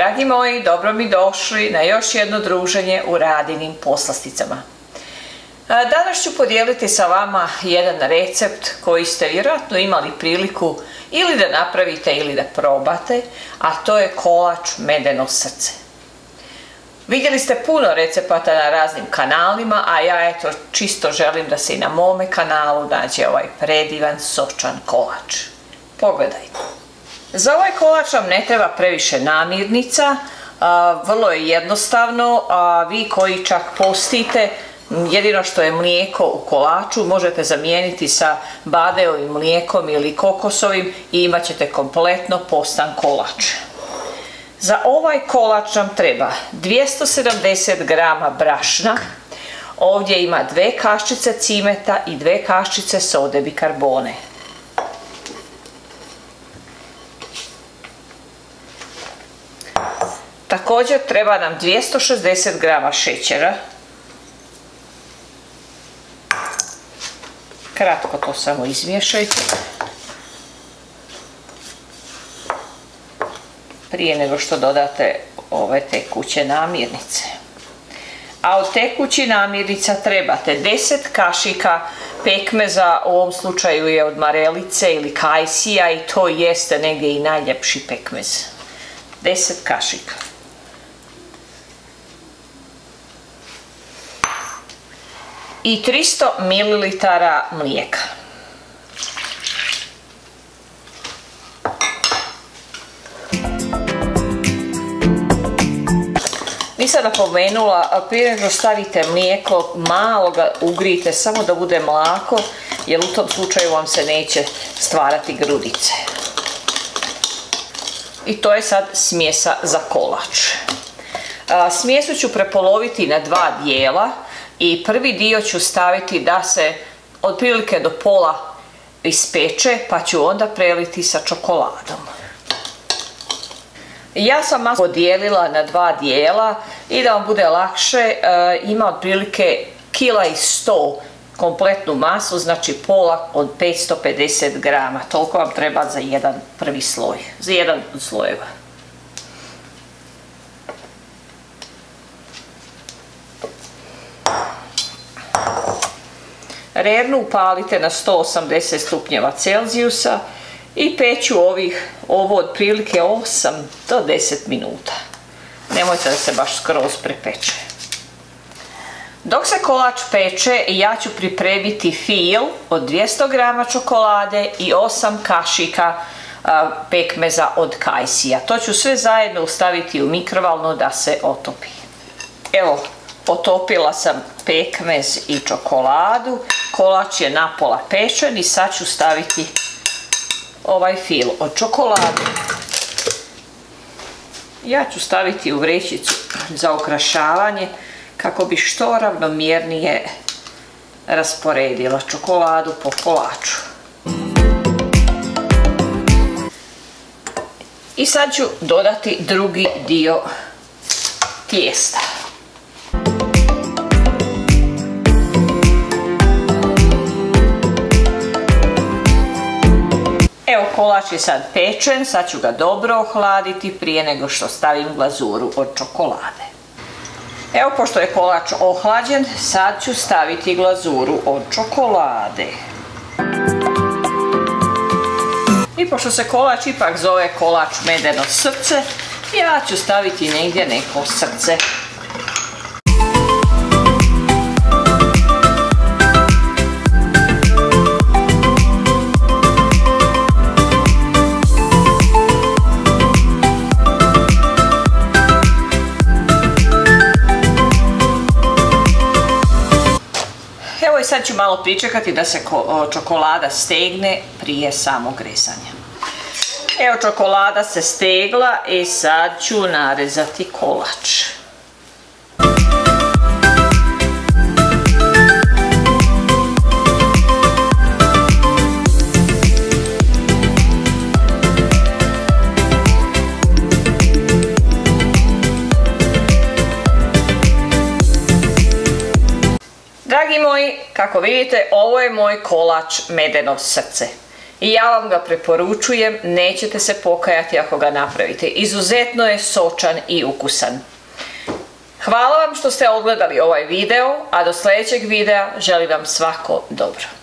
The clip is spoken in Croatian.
Dragi moji, dobro mi došli na još jedno druženje u radinim poslasticama. Danas ću podijeliti sa vama jedan recept koji ste vjerojatno imali priliku ili da napravite ili da probate, a to je kolač medeno srce. Vidjeli ste puno recepata na raznim kanalima, a ja eto čisto želim da se i na mome kanalu nađe ovaj predivan sočan kolač. Pogledajte. Za ovaj kolač vam ne treba previše namirnica, vrlo je jednostavno, a vi koji čak postite, jedino što je mlijeko u kolaču možete zamijeniti sa badeovim mlijekom ili kokosovim i imat ćete kompletno postan kolač. Za ovaj kolač nam treba 270 g brašna, ovdje ima dve kaščice cimeta i dve kaščice sode bikarbone. Također treba nam 260 g šećera. Kratko to samo izmiješajte. Prije nego što dodate ove tekuće namirnice. A od tekući namirnica trebate 10 kašika pekmeza, u ovom slučaju je od marelice ili kajsija i to jeste negdje i najljepši pekmez. 10 kašika. I 300 ml mlijeka. Nisam napomenula, prije nego stavite mlijeko, malo ga ugrijte, samo da bude mlako, jer u tom slučaju vam se neće stvarati grudice. I to je sad smjesa za kolač. Smjesu ću prepoloviti na dva dijela, i prvi dio ću staviti da se otprilike do pola ispeče pa ću onda preliti sa čokoladom. Ja sam masu podijelila na dva dijela i da vam bude lakše e, ima otprilike kila i sto kompletnu masu, znači pola od 550 grama. Toliko vam treba za jedan prvi sloj, za jedan od slojeva. Rernu upalite na 180 stupnjeva Celzijusa i peću ovih, ovo otprilike 8 do 10 minuta. Nemojte da se baš skroz prepeče. Dok se kolač peče, ja ću pripremiti fil od 200 g čokolade i 8 kašika pekmeza od kajsija. To ću sve zajedno ustaviti u mikrovalnu da se otopi. Evo, Otopila sam pekmez i čokoladu. Kolač je napola pečen i sad ću staviti ovaj fil od čokolade. Ja ću staviti u vrećicu za okrašavanje kako bi što ravnomjernije rasporedila čokoladu po kolaču. I sad ću dodati drugi dio tijesta. Kolač je sad pečen, sad ću ga dobro ohladiti prije nego što stavim glazuru od čokolade. Evo pošto je kolač ohlađen, sad ću staviti glazuru od čokolade. I pošto se kolač ipak zove kolač medeno srce, ja ću staviti negdje neko srce malo pričekati da se čokolada stegne prije samog resanja. Evo čokolada se stegla i sad ću narezati kolač. Kako vidite, ovo je moj kolač medeno srce. i ja vam ga preporučujem, nećete se pokajati ako ga napravite. Izuzetno je sočan i ukusan. Hvala vam što ste ogledali ovaj video, a do sljedećeg videa želim vam svako dobro.